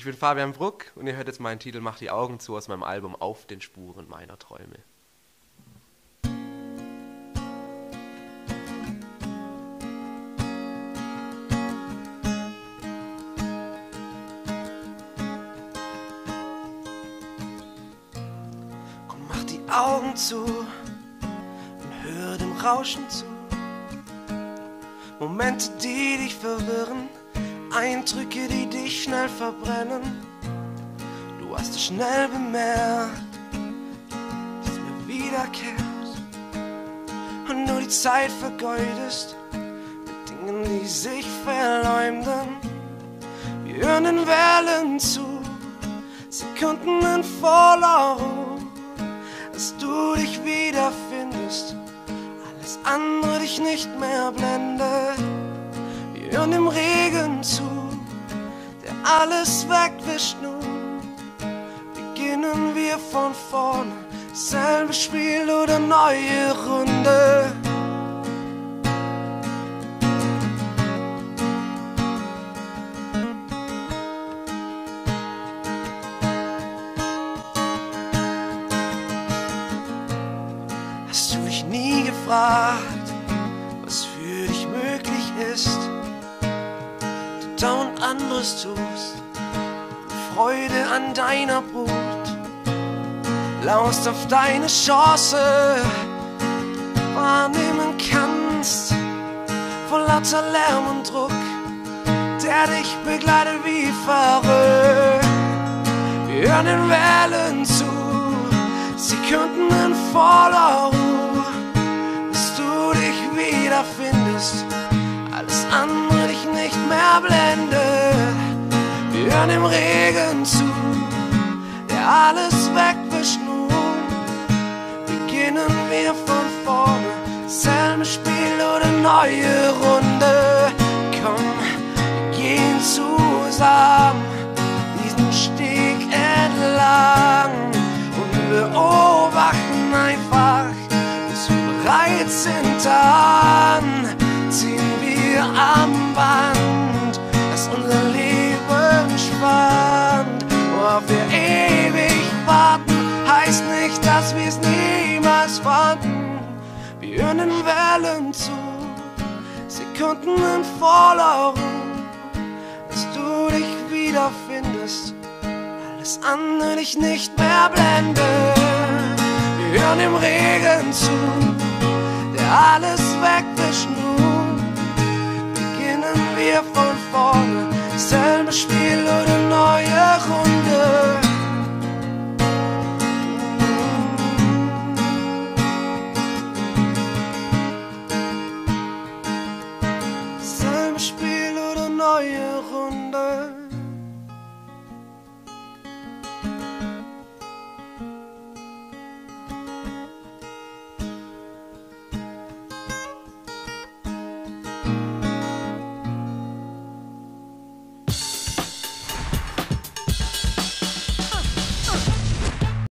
Ich bin Fabian Bruck und ihr hört jetzt meinen Titel Mach die Augen zu aus meinem Album Auf den Spuren meiner Träume. Komm, mach die Augen zu und hör dem Rauschen zu. Momente, die dich verwirren, Eindrücke, die dich schnell verbrennen. Du hast es schnell bemerkt, dass mir wiederkehrt und du die Zeit vergeudest mit Dingen, die sich verleumden. Wir hören den Wellen zu, Sekunden in voller dass du dich wiederfindest, alles andere dich nicht mehr blendet. Wir hören dem Regen zu, der alles wegwischt nun. Beginnen wir von vorne, selbe Spiel oder neue Runde. Hast du dich nie gefragt, dauernd anderes tust, Freude an deiner Brut, laust auf deine Chance, wahrnehmen kannst, vor lauter Lärm und Druck, der dich begleitet wie verrückt. Wir hören den Wellen zu, Sekunden in voller hören dem Regen zu, der alles wegwischt nun. Beginnen wir von vorne, selbe Spiel oder neue Runde. Komm, wir gehen zusammen diesen Steg entlang und beobachten einfach, bis wir bereit sind, dann ziehen wir am Band, wir es niemals fanden, wie Wellen zu, Sekunden in voller Ruhe, dass du dich wiederfindest, alles andere dich nicht mehr blendet. Wir hören dem Regen zu, der alles wegwischt nun, beginnen wir von vorne, selbe Spiel oder